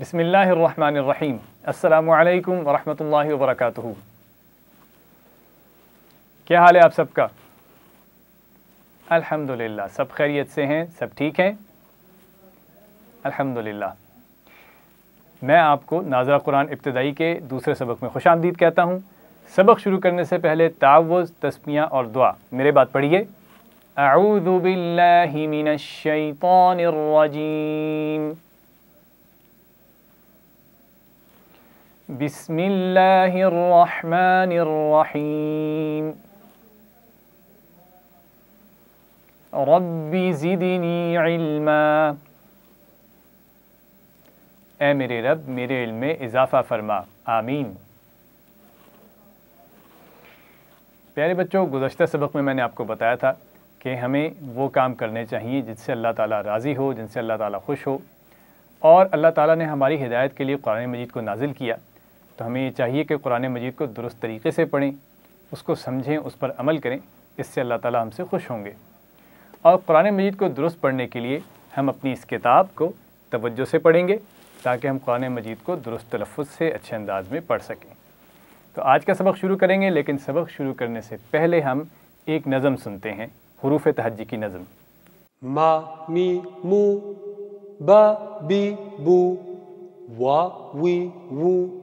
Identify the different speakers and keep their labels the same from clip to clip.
Speaker 1: बिसमीम असलकम वरहमल वबरक क्या हाल है आप सबका? अल्हम्दुलिल्लाह। सब खैरियत से हैं? सब ठीक हैं? अल्हम्दुलिल्लाह। मैं आपको नाजरा कुरान इब्तदाई के दूसरे सबक में खुश आमदीद कहता हूँ। सबक शुरू करने से पहले तावज़, तस्मियाँ और दुआ। मेरे बात पढ़िए। आऊज़ुबिल्लाहिमिनश्शैतानिर्रजीम बिस्मिल्लाहिर्रहमानिर्रहीम रब्बी ज़िदनी इल्मा ए मेरे रब मेरे इल्म में इजाफ़ा फरमा आमीन प्यारे बच्चों, गुज़श्ता सबक में मैंने आपको बताया था कि हमें वो काम करने चाहिए जिससे अल्लाह ताला राज़ी हो, जिनसे अल्लाह ताला खुश हो। और अल्लाह ताला ने हमारी हिदायत के लिए कुरान मजीद को नाजिल किया। तो हमें ये चाहिए कि कुरान मजीद को दुरुस्त तरीके से पढ़ें, उसको समझें, उस पर अमल करें, इससे अल्लाह ताला हमसे खुश होंगे। और कुरान मजीद को दुरुस्त पढ़ने के लिए हम अपनी इस किताब को तवज्जो से पढ़ेंगे, ताकि हम कुरान मजीद को दुरुस्त तलफ़ से अच्छे अंदाज में पढ़ सकें। तो आज का सबक शुरू करेंगे, लेकिन सबक शुरू करने से पहले हम एक नज़म सुनते हैं, हरूफ तहजी की नज़म।
Speaker 2: मा, मी, मू बा, बी, वा, वी, वू।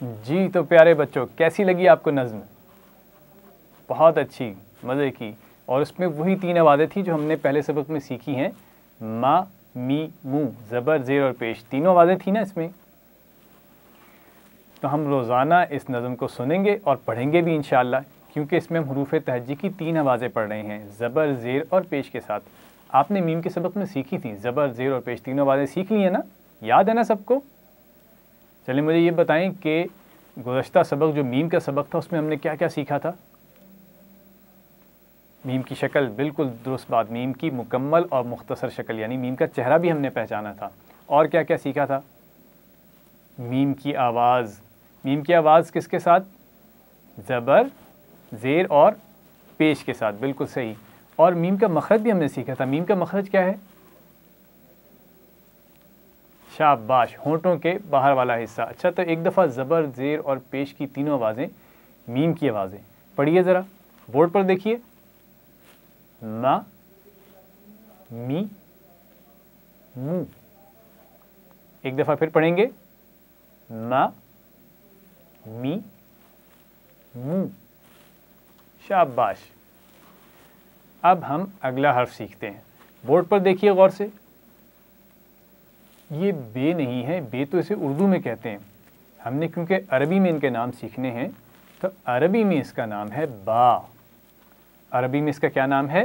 Speaker 1: जी तो प्यारे बच्चों, कैसी लगी आपको नज़म? बहुत अच्छी, मज़े की। और उसमें वही तीन आवाज़ें थी जो हमने पहले सबक में सीखी हैं। मा, मी, मू, ज़बर, ज़ेर और पेश। तीनों आवाज़ें थी ना इसमें। तो हम रोज़ाना इस नज़म को सुनेंगे और पढ़ेंगे भी इन क्योंकि इसमें हम हरूफ तहजी की तीन आवाज़ें पढ़ रहे हैं, ज़बर, ज़ेर और पेश के साथ। आपने मीम के सबक में सीखी थी, ज़बर, ज़ेर और पेश, तीनों आवाज़ें सीख ली हैं ना? याद है ना सबको? चलिए मुझे ये बताएँ कि गुज्त सबक जो मीम का सबक था, उसमें हमने क्या क्या सीखा था? मीम की शक्ल बिल्कुल दुरुस्त बात, मीम की मुकम्मल और मुख्तसर शक्ल, यानी मीम का चेहरा भी हमने पहचाना था। और क्या क्या सीखा था? मीम की आवाज़। मीम की आवाज़ किसके साथ? ज़बर, ज़ेर और पेश के साथ, बिल्कुल सही। और मीम का मखरज भी हमने सीखा था। मीम का मखरज क्या है? शाबाश, होंठों के बाहर वाला हिस्सा। अच्छा तो एक दफ़ा ज़बर, ज़ेर और पेश की तीनों आवाज़ें, मीम की आवाज़ें। पढ़िए ज़रा, बोर्ड पर देखिए। मा, मी, मू। एक दफ़ा फिर पढ़ेंगे। मा, मी, मू। शाबाश। अब हम अगला हर्फ सीखते हैं। बोर्ड पर देखिए गौर से। ये बे नहीं है, बे तो इसे उर्दू में कहते हैं। हमने क्योंकि अरबी में इनके नाम सीखने हैं तो अरबी में इसका नाम है बा। अरबी में इसका क्या नाम है?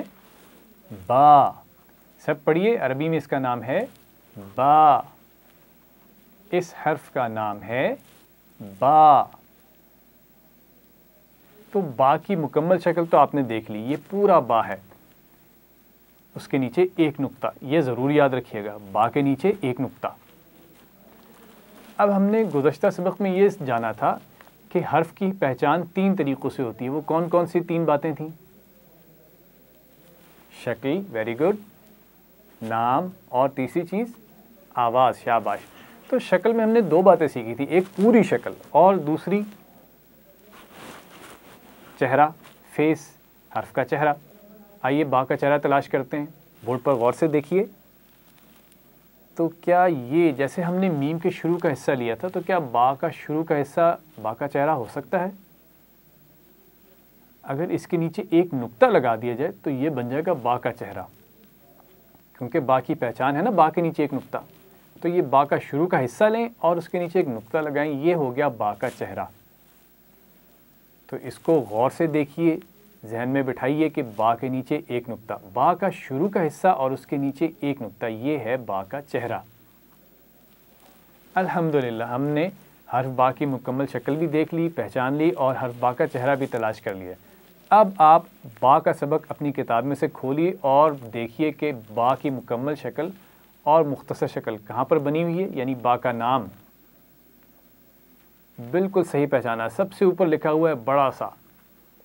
Speaker 1: बा। सब पढ़िए, अरबी में इसका नाम है बा। इस हर्फ का नाम है बा। तो बा की मुकम्मल शक्ल तो आपने देख ली, ये पूरा बा है। उसके नीचे एक नुक्ता। ये ज़रूर याद रखिएगा बा के नीचे एक नुक्ता। अब हमने गुज्त सबक में ये जाना था कि हर्फ की पहचान तीन तरीक़ों से होती है। वो कौन कौन सी तीन बातें थीं? शक्ल वेरी गुड नाम और तीसरी चीज़, आवाज़, शाबाश। तो शक्ल में हमने दो बातें सीखी थी, एक पूरी शक्ल और दूसरी चेहरा फेस हर्फ का चेहरा। आइए बा का चेहरा तलाश करते हैं। बोर्ड पर गौर से देखिए। तो क्या ये, जैसे हमने मीम के शुरू का हिस्सा लिया था तो क्या बा का शुरू का हिस्सा बा का चेहरा हो सकता है? अगर इसके नीचे एक नुक्ता लगा दिया जाए तो ये बन जाएगा बा का चेहरा। क्योंकि बा की पहचान है ना बा के नीचे एक नुक्ता। तो ये बा का शुरू का हिस्सा लें और उसके नीचे एक नुक्ता लगाएँ, ये हो गया बा का चेहरा। तो इसको गौर से देखिए। जहन में बिठाइए कि बा के नीचे एक नुक्ता। बा का शुरू का हिस्सा और उसके नीचे एक नुक्ता। ये है बा का चेहरा। अल्हम्दुलिल्लाह, हमने हर्फ बा की मुकम्मल शक्ल भी देख ली, पहचान ली और हर्फ बा का चेहरा भी तलाश कर लिया। अब आप बा का सबक अपनी किताब में से खोलिए और देखिए कि बा की मुकम्मल शक्ल और मुख्तसर शक्ल कहाँ पर बनी हुई है, यानी बा का नाम। बिल्कुल सही पहचाना। सबसे ऊपर लिखा हुआ है बड़ा सा।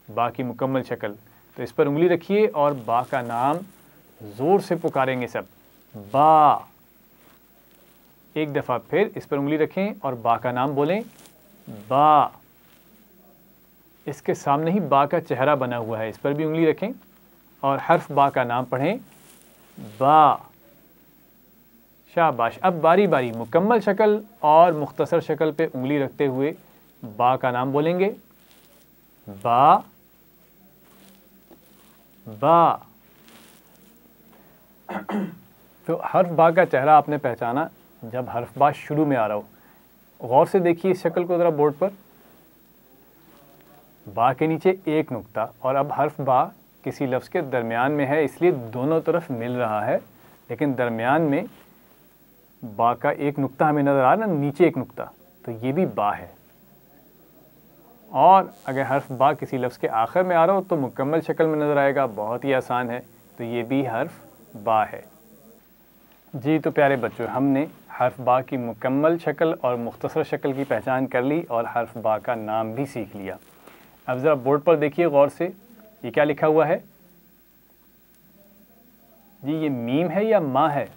Speaker 1: बा की मुकम्मल शक्ल। तो इस पर उंगली रखिए और बा का नाम ज़ोर से पुकारेंगे सब। बा। एक दफ़ा फिर इस पर उंगली रखें और बा का नाम बोलें बा। इसके सामने ही बा का चेहरा बना हुआ है, इस पर भी उंगली रखें और हर्फ बा का नाम पढ़ें बा। शाबाश। अब बारी बारी मुकम्मल शक्ल और मुख्तसर शक्ल पे उंगली रखते हुए बा का नाम बोलेंगे बा। बा तो हर्फ बा का चेहरा आपने पहचाना जब हर्फ बा शुरू में आ रहा हो। गौर से देखिए इस शक्ल को ज़रा बोर्ड पर। बा के नीचे एक नुक्ता और अब हर्फ बा किसी लफ्ज़ के दरमियान में है, इसलिए दोनों तरफ़ मिल रहा है, लेकिन दरमियान में बा का एक नुक्ता हमें नज़र आ रहा है ना, नीचे एक नुक्ता। तो ये भी बा है। और अगर हर्फ बा किसी लफ्ज़ के आखिर में आ रहा हो तो मुकम्मल शक्ल में नज़र आएगा, बहुत ही आसान है। तो ये भी हर्फ बा है। जी तो प्यारे बच्चों, हमने हर्फ बा की मुकम्मल शक्ल और मुख्तसर शक्ल की पहचान कर ली और हर्फ बा का नाम भी सीख लिया। अब ज़रा बोर्ड पर देखिए गौर से, ये क्या लिखा हुआ है? जी, ये मीम है या माँ है?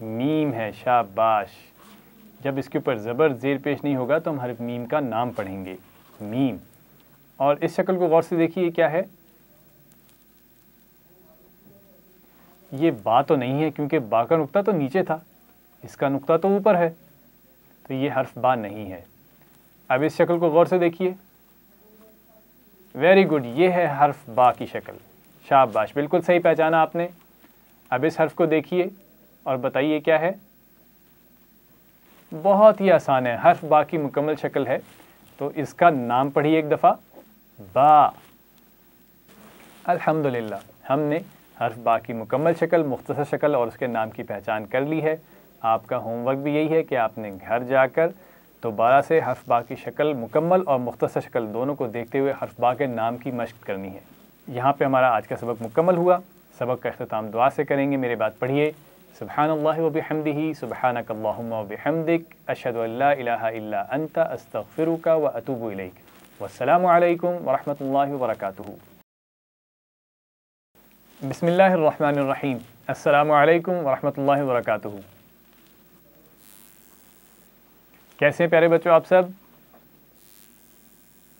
Speaker 1: मीम है, शाबाश। जब इसके ऊपर ज़बर ज़ेर पेश नहीं होगा तो हम हर मीम का नाम पढ़ेंगे। मीम। और इस शक्ल को गौर से देखिए क्या है? ये बा तो नहीं है, क्योंकि बा का नुकता तो नीचे था। इसका नुक्ता तो ऊपर है। तो ये हर्फ बा नहीं है। अब इस शक्ल को गौर से देखिए। वेरी गुड, ये है हर्फ बा की शक्ल। शाबाश, बिल्कुल सही पहचाना आपने। अब इस हर्फ को देखिए और बताइए क्या है? बहुत ही आसान है हर्फ बा की मुकम्मल शक्ल है। तो इसका नाम पढ़िए एक दफ़ा। बा। अल्हम्दुलिल्लाह, हमने हर्फ बा की मुकम्मल शक्ल, मुख्तसर शक्ल और उसके नाम की पहचान कर ली है। आपका होमवर्क भी यही है कि आपने घर जाकर दोबारा से हर्फ बा की शक्ल, मुकम्मल और मुख्तसर शक्ल दोनों को देखते हुए हर्फ बा के नाम की मश्क करनी है। यहाँ पे हमारा आज का सबक मुकम्मल हुआ। सबक का अख्ताम दुआ से करेंगे, मेरे बात पढ़िए। सुबहान वबिहमदिही सुबहानक वबिहमदिक इलाहा इल्ला अंत अस्तगफिरुका व अतूबु वरहमतुल्लाहि वबरकातुहू बिस्मिल्लाहिर्रहमानिर्रहीम अस्सलामु अलैकुम वरहमतुल्लाहि वबरकातुहू कैसे हैं प्यारे बच्चों आप सब?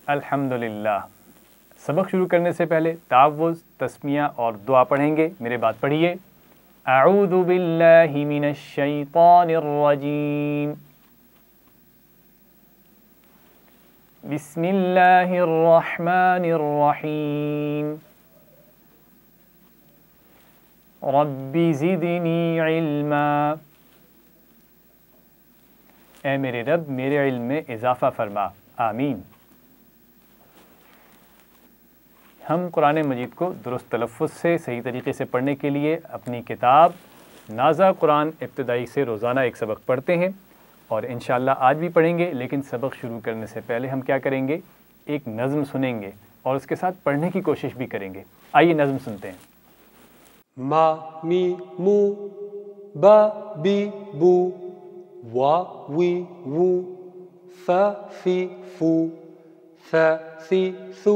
Speaker 1: अल्हम्दुलिल्लाह। सबक शुरू करने से पहले तावुज़, तस्मिया और दुआ पढ़ेंगे। मेरे बात पढ़िए। अऊदु बिल्लाहि मिनश शैतानिर बिस्मिल्लाहिर रहमानिर रहीम रब्बि ज़िदनी इल्मा ए मेरे रब मेरे इल्म में इजाफ़ा फरमा आमीन हम कुरान मजीद को दुरुस्त तलफ़ से सही तरीके से पढ़ने के लिए अपनी किताब नाजा कुरान इब्तदाई से रोज़ाना एक सबक पढ़ते हैं और इन आज भी पढ़ेंगे, लेकिन सबक शुरू करने से पहले हम क्या करेंगे? एक नज़म सुनेंगे और उसके साथ पढ़ने की कोशिश भी करेंगे। आइए नज़म सुनते हैं।
Speaker 2: मा, मी, मू, बा, बी, बू, वा, वी, वू फ फ़ी फू फ सी, सू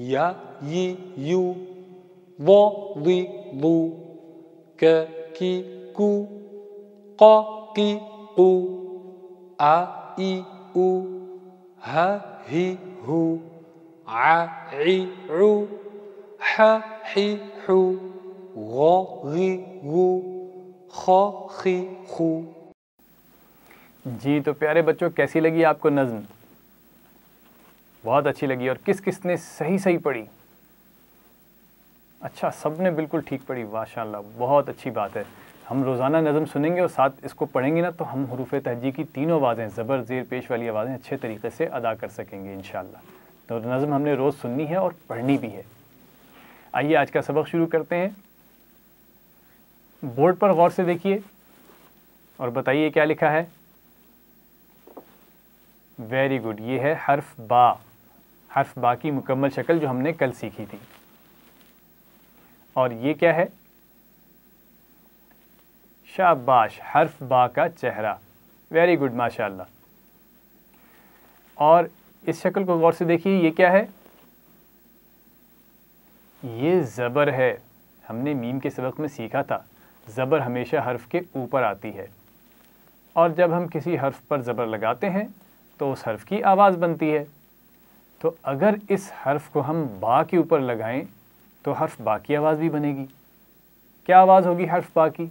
Speaker 2: Я, Йи, Ю, Во, Ли, Лу, К, Ки, Ку, Ко, Ки, Ку, А, И, У, Х, Хи, Ху, А, И, У, Х, Хи, Ху, Го, Ги, Гу, खो खी खू
Speaker 1: जी तो प्यारे बच्चों कैसी लगी आपको नज़म बहुत अच्छी लगी और किस किस ने सही सही पढ़ी? अच्छा सबने बिल्कुल ठीक पढ़ी, माशाल्लाह, बहुत अच्छी बात है। हम रोज़ाना नज़म सुनेंगे और साथ इसको पढ़ेंगे ना तो हम हरूफ तहजी की तीनों आवाज़ें, ज़बर, ज़ेर, पेश वाली आवाज़ें अच्छे तरीके से अदा कर सकेंगे इन तो नज़म हमने रोज़ सुननी है और पढ़नी भी है। आइए, आज का सबक शुरू करते हैं। बोर्ड पर गौर से देखिए और बताइए क्या लिखा है। वेरी गुड, ये है हर्फ बा। हर्फ बा की मुकम्मल शक्ल जो हमने कल सीखी थी। और ये क्या है? शाबाश, हर्फ बा का चेहरा। वेरी गुड माशाल्लाह। और इस शक्ल को गौर से देखिए, ये क्या है? ये ज़बर है। हमने मीम के सबक में सीखा था, ज़बर हमेशा हर्फ के ऊपर आती है। और जब हम किसी हर्फ पर ज़बर लगाते हैं तो उस हर्फ की आवाज़ बनती है। तो अगर इस हर्फ को हम बा के ऊपर लगाएँ तो हर्फ बा की आवाज़ भी बनेगी। क्या आवाज़ होगी हर्फ बा की?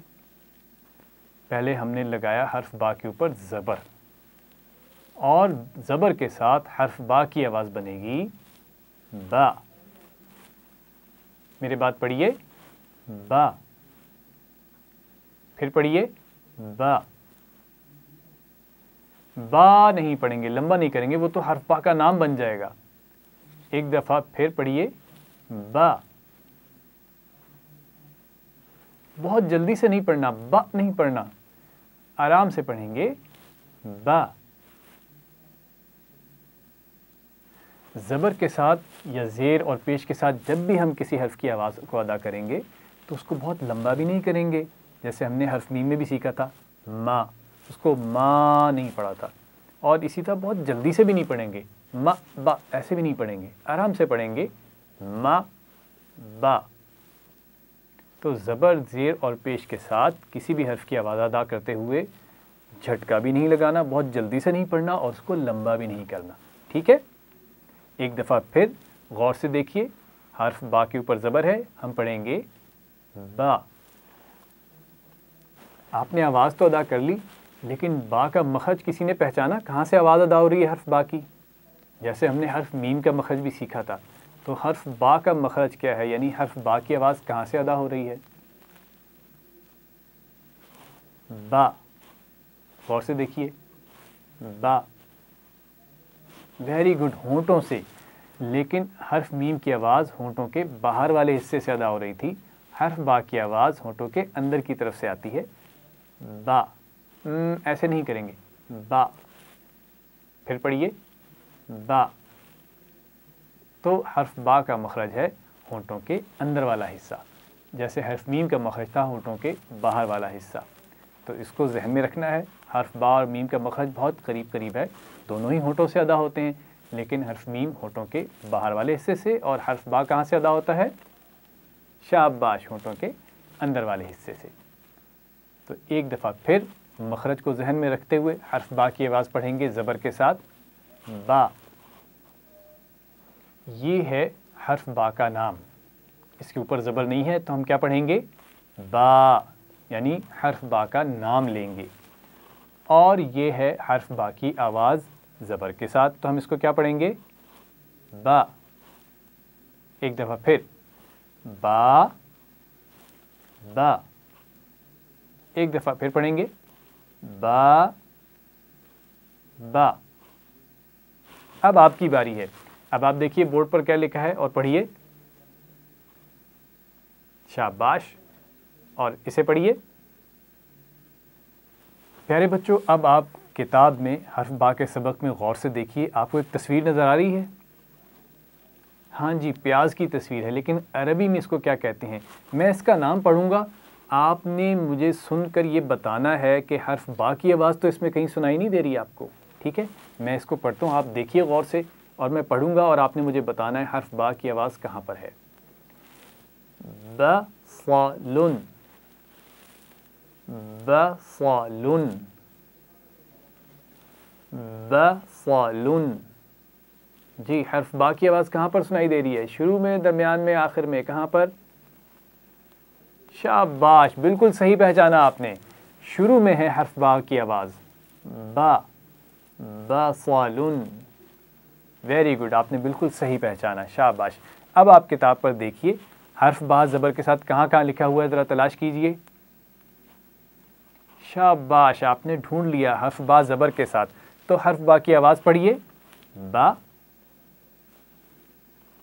Speaker 1: पहले हमने लगाया हर्फ बा के ऊपर ज़बर। और ज़बर के साथ हर्फ बा की आवाज़ बनेगी बा। मेरे बात पढ़िए? बा। फिर पढ़िए? बा। बा नहीं पढ़ेंगे, लंबा नहीं करेंगे, वो तो हर्फ बा का नाम बन जाएगा। एक दफ़ा फिर पढ़िए, बा। बहुत जल्दी से नहीं पढ़ना, बा नहीं पढ़ना। आराम से पढ़ेंगे, बा। ज़बर के साथ या ज़ेर और पेश के साथ जब भी हम किसी हर्फ की आवाज़ को अदा करेंगे तो उसको बहुत लंबा भी नहीं करेंगे, जैसे हमने हर्फ मीम में भी सीखा था, माँ। उसको माँ नहीं पढ़ा था। और इसी तरह बहुत जल्दी से भी नहीं पढ़ेंगे। मा, बा, ऐसे भी नहीं पढ़ेंगे। आराम से पढ़ेंगे। मा, बा। तो ज़बर, ज़ेर और पेश के साथ किसी भी हर्फ की आवाज़ अदा करते हुए झटका भी नहीं लगाना, बहुत जल्दी से नहीं पढ़ना और उसको लंबा भी नहीं करना। ठीक है? एक दफ़ा फिर गौर से देखिए। हर्फ बा के ऊपर ज़बर है। हम पढ़ेंगे बा। आपने आवाज़ तो अदा कर ली, लेकिन बा का मखज किसी ने पहचाना? कहाँ से आवाज़ अदा हो रही है हर्फ बा की? जैसे हमने हर्फ मीम का मखरज भी सीखा था तो हर्फ बा का मखरज क्या है? यानी हर्फ बा की आवाज़ कहाँ से अदा हो रही है? बा। गौर से देखिए। बा। वेरी गुड होंठों से। लेकिन हर्फ मीम की आवाज़ होंठों के बाहर वाले हिस्से से अदा हो रही थी। हर्फ बा की आवाज़ होंठों के अंदर की तरफ़ से आती है। बा। ऐसे नहीं करेंगे। बा। फिर पढ़िए। बा तो हर्फ बा का मखरज है होंठों के अंदर वाला हिस्सा। जैसे हर्फ मीम का मखरज था होंठों के बाहर वाला हिस्सा। तो इसको जहन में रखना है। हर्फ बा और मीम का मखरज बहुत करीब करीब है। दोनों ही होंठों से अदा होते हैं, लेकिन हर्फ मीम होंठों के बाहर वाले हिस्से से और हर्फ बा कहाँ से अदा होता है? शाबाश होंठों के अंदर वाले हिस्से से। तो एक दफ़ा फिर मखरज को जहन में रखते हुए हर्फ बा की आवाज़ पढ़ेंगे ज़बर के साथ। बा ये है हर्फ बा का नाम। इसके ऊपर ज़बर नहीं है तो हम क्या पढ़ेंगे? बा यानी हर्फ बा का नाम लेंगे। और ये है हर्फ बा की आवाज़ ज़बर के साथ। तो हम इसको क्या पढ़ेंगे? बा एक दफ़ा फिर। बा बा एक दफ़ा फिर पढ़ेंगे। बा बा अब आपकी बारी है। अब आप देखिए बोर्ड पर क्या लिखा है और पढ़िए। शाबाश। और इसे पढ़िए। प्यारे बच्चों, अब आप किताब में, हर्फ बा के सबक में गौर से देखिए, आपको एक तस्वीर नज़र आ रही है। हाँ जी, प्याज की तस्वीर है, लेकिन अरबी में इसको क्या कहते हैं? मैं इसका नाम पढ़ूँगा। आपने मुझे सुनकर ये बताना है कि हर्फ बा की आवाज़ तो इसमें कहीं सुनाई नहीं दे रही आपको, ठीक है? मैं इसको पढ़ता हूँ, आप देखिए गौर से, और मैं पढ़ूँगा और आपने मुझे बताना है हर्फ बा की आवाज़ कहाँ पर है। ब फलुन ब फलुन ब फलुन जी, हर्फ बा की आवाज़ कहाँ पर सुनाई दे रही है? शुरू में, दरमियान में, आखिर में, कहाँ पर? शाबाश, बिल्कुल सही पहचाना आपने। शुरू में है हर्फ बा की आवाज़। बा। बा सालुन वेरी गुड आपने बिल्कुल सही पहचाना, शाबाश। अब आप किताब पर देखिए, हर्फ बा ज़बर के साथ कहाँ कहाँ लिखा हुआ है, ज़रा तलाश कीजिए। शाबाश, आपने ढूंढ लिया हर्फ बा ज़बर के साथ। तो हर्फ बा की आवाज़ पढ़िए। बा।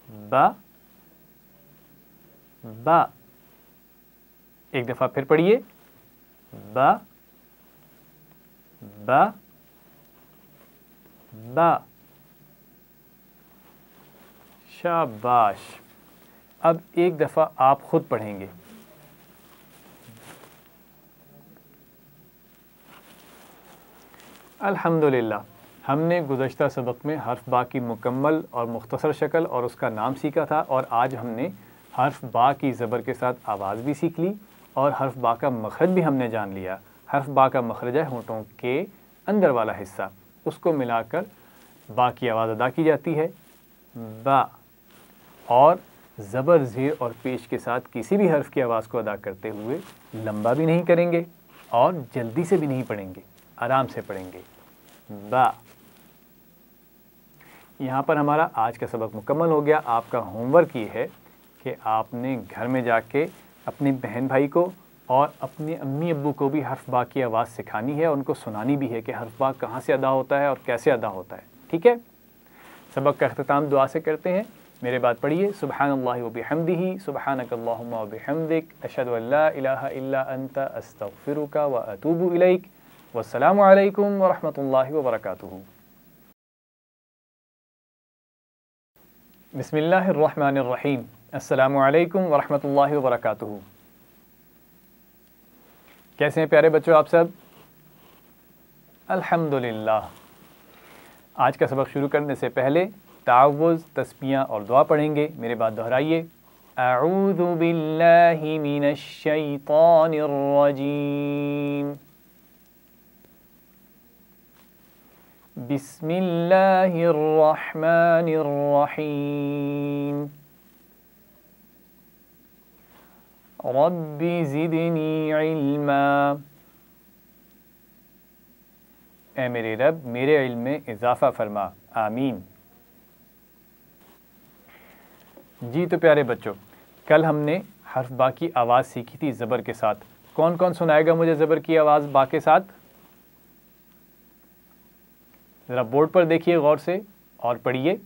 Speaker 1: बा। बा। एक दफ़ा फिर पढ़िए। बा। बा। बा शाबाश अब एक दफ़ा आप खुद पढ़ेंगे। अल्हम्दुलिल्लाह, हमने गुज़श्ता सबक में हर्फ बा की मुकम्मल और मुख्तसर शक्ल और उसका नाम सीखा था और आज हमने हर्फ बा की ज़बर के साथ आवाज़ भी सीख ली और हर्फ बा का मखरज भी हमने जान लिया। हर्फ बा का मखरज है होंठों के अंदर वाला हिस्सा। उसको मिलाकर बा की आवाज़ अदा की जाती है। बा, और ज़बर, ज़ेर और पेश के साथ किसी भी हर्फ की आवाज़ को अदा करते हुए लंबा भी नहीं करेंगे और जल्दी से भी नहीं पढ़ेंगे, आराम से पढ़ेंगे। बा, यहाँ पर हमारा आज का सबक मुकम्मल हो गया। आपका होमवर्क ये है कि आपने घर में जाके अपने बहन भाई को और अपने अम्मी अबू को भी हर्फ बा की आवाज़ सिखानी है, उनको सुनानी भी है कि हर्फ बा कहाँ से अदा होता है और कैसे अदा होता है। ठीक है? सबक का अख्ताम दुआ से करते हैं। मेरे बात पढ़िए। सुबहान अल्लाह वबिहमदिही सुबहानक अल्लाहुम्मा वबिहमदिक इल्ला अंत। अस्तगफिरुका व अतूबु इलैक। वस्सलामु अलैकुम व रहमतुल्लाहि व बरकातुहू। बिस्मिल्लाहिर्रहमानिर्रहीम। कैसे हैं प्यारे बच्चों आप सब? अल्हम्दुलिल्लाह। आज का सबक शुरू करने से पहले तावुज़ तस्बियाँ और दुआ पढ़ेंगे। मेरे बात दोहराइए। अऊज़ु बिल्लाहि रब्बि ज़िदनी इल्मा ए मेरे रब, मेरे इल्म में इजाफ़ा फरमा। आमीन। जी तो प्यारे बच्चों, कल हमने हर्फ बा की आवाज़ सीखी थी ज़बर के साथ। कौन कौन सुनाएगा मुझे ज़बर की आवाज़ बा के साथ? ज़रा बोर्ड पर देखिए गौर से और पढ़िए।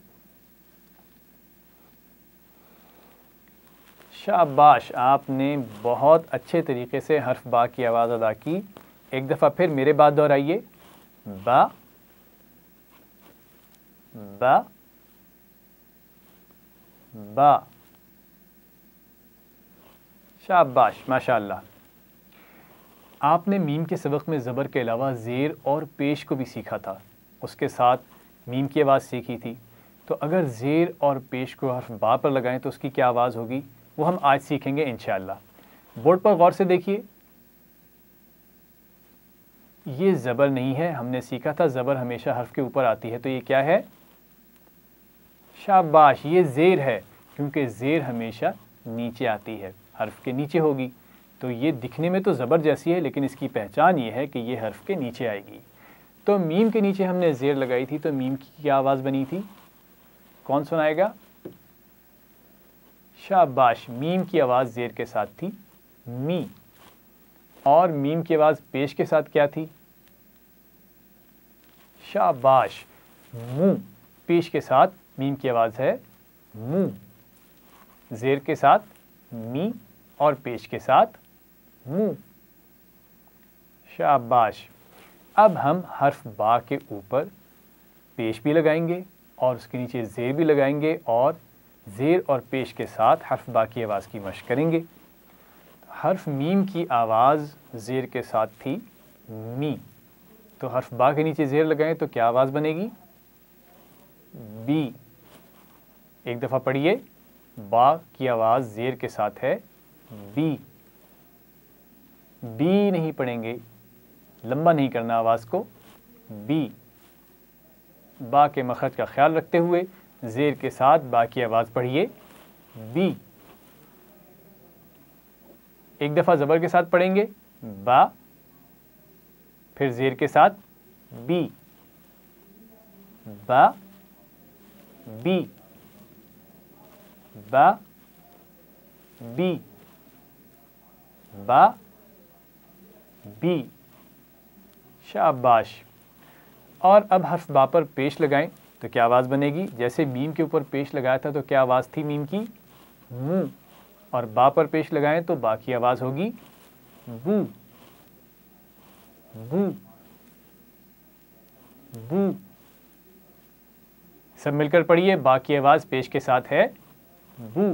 Speaker 1: शाबाश, आपने बहुत अच्छे तरीके से हर्फ बा की आवाज़ अदा की। एक दफ़ा फिर मेरे बात दोहराइए। बा बा बा। शाबाश, माशाल्लाह। आपने मीम के सबक में ज़बर के अलावा ज़ेर और पेश को भी सीखा था। उसके साथ मीम की आवाज़ सीखी थी। तो अगर ज़ेर और पेश को हर्फ बा पर लगाएँ तो उसकी क्या आवाज़ होगी? वो हम आज सीखेंगे इन बोर्ड पर गौर से देखिए। ये ज़बर नहीं है, हमने सीखा था, ज़बर हमेशा हर्फ के ऊपर आती है तो ये क्या है? शाबाश, ये ज़ेर है, क्योंकि ज़ेर हमेशा नीचे आती है, हर्फ के नीचे होगी। तो ये दिखने में तो ज़बर जैसी है, लेकिन इसकी पहचान ये है कि ये हर्फ के नीचे आएगी। तो मीम के नीचे हमने ज़ेर लगाई थी तो मीम की क्या आवाज़ बनी थी? कौन सुनाएगा? शाबाश। मीम की आवाज़ ज़ेर के साथ थी। मी। और मीम की आवाज़ पेश के साथ क्या थी? शाबाश। मुँह पेश के साथ मीम की आवाज़ है मुँह ज़ेर के साथ मी और पेश के साथ मुँह शाबाश। अब हम हर्फ बा के ऊपर पेश भी लगाएँगे और उसके नीचे ज़ेर भी लगाएँगे और ज़ेर और पेश के साथ हर्फ बा की आवाज़ की मश करेंगे। हर्फ मीम की आवाज़ ज़ेर के साथ थी मी। तो हर्फ बा के नीचे ज़ेर लगाएँ तो क्या आवाज़ बनेगी? बी। एक दफ़ा पढ़िए। बा की आवाज़ ज़ेर के साथ है बी। बी नहीं पढ़ेंगे। लंबा नहीं करना आवाज़ को। बी। बा के मखरज का ख्याल रखते हुए ज़ेर के साथ बाकी आवाज़ पढ़िए। बी एक दफ़ा ज़बर के साथ पढ़ेंगे। बा. फिर ज़ेर के साथ बी बा. बी बा. बी बा. बी शाबाश। और अब हर्फ बा पर पेश लगाएँ। तो क्या आवाज़ बनेगी? जैसे मीम के ऊपर पेश लगाया था तो क्या आवाज़ थी मीम की? मुँह और बा पर पेश लगाएँ तो बा की आवाज़ होगी बू। बू। बू। सब मिलकर पढ़िए, बा की आवाज़ पेश के साथ है बू।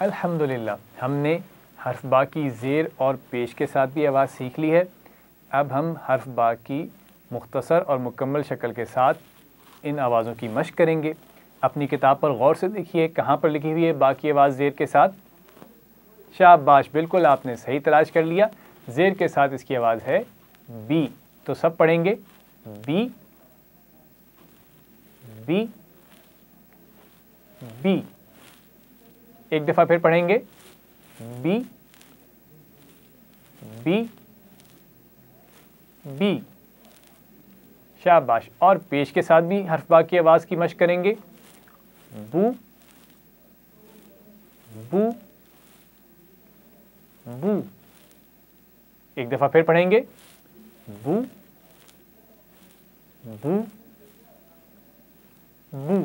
Speaker 1: अल्हम्दुलिल्लाह, हमने हर्फ बा की ज़ेर और पेश के साथ भी आवाज़ सीख ली है। अब हम हर्फ बा की मुख्तसर और मुकम्मल शक्ल के साथ इन आवाज़ों की मश करेंगे। अपनी किताब पर गौर से देखिए, कहाँ पर लिखी हुई है बाकी आवाज़ ज़ेर के साथ। शाबाश, बिल्कुल आपने सही तलाश कर लिया। ज़ेर के साथ इसकी आवाज़ है बी। तो सब पढ़ेंगे। बी। बी। बी। एक दफ़ा फिर पढ़ेंगे। बी। बी। बी। शाबाश। और पेश के साथ भी हरफबा की आवाज़ की मश करेंगे। बू। बू। बू। एक दफ़ा फिर पढ़ेंगे। बू। बू। बू।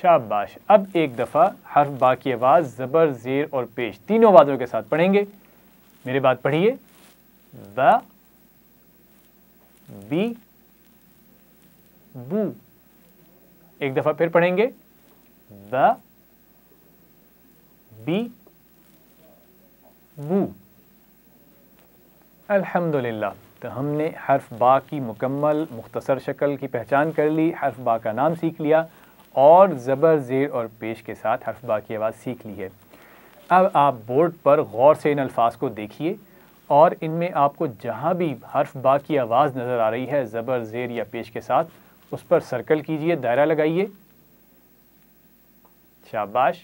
Speaker 1: शाबाश। अब एक दफ़ा हर्फ बा की आवाज़, ज़बर, ज़ेर और पेश तीनों आवाज़ों के साथ पढ़ेंगे। मेरे बात पढ़िए। ब। बी, बू। एक दफ़ा फिर पढ़ेंगे। ब बी, बू। अल्हम्दुलिल्लाह। तो हमने हर्फ बा की मुकम्मल, मुख्तसर शक्ल की पहचान कर ली, हर्फ बा का नाम सीख लिया और ज़बर, ज़ेर और पेश के साथ हर्फ बा की आवाज़ सीख ली है। अब आप बोर्ड पर गौर से इन अल्फाज को देखिए। और इनमें आपको जहाँ भी हर्फ बा की आवाज़ नज़र आ रही है, ज़बर, ज़ेर या पेश के साथ, उस पर सर्कल कीजिए, दायरा लगाइए। शाबाश।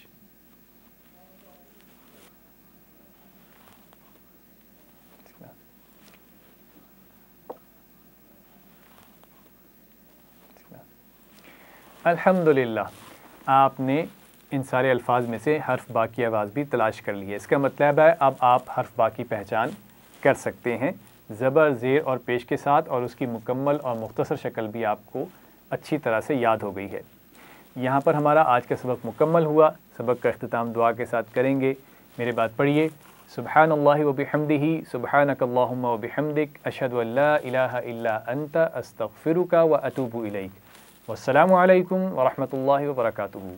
Speaker 1: अल्हम्दुलिल्लाह, आपने इन सारे अल्फाज में से हर्फ बा की आवाज़ भी तलाश कर ली है। इसका मतलब है, अब आप हर्फ बा की पहचान कर सकते हैं। ज़बर, ज़ेर और पेश के साथ और उसकी मुकम्मल और मुख्तसर शक्ल भी आपको अच्छी तरह से याद हो गई है। यहाँ पर हमारा आज का सबक मुकम्मल हुआ। सबक का अख्ताम दुआ के साथ करेंगे। मेरे बात पढ़िए। सुबहान अल्लाह वबिहमदिही सुबहानक अल्लाहुम्मा वबिहमदिक इल्ला अंत। व अतूबु इलैक। वस्सलामु अलैकुम वरहमतुल्लाहि वबरकातुहू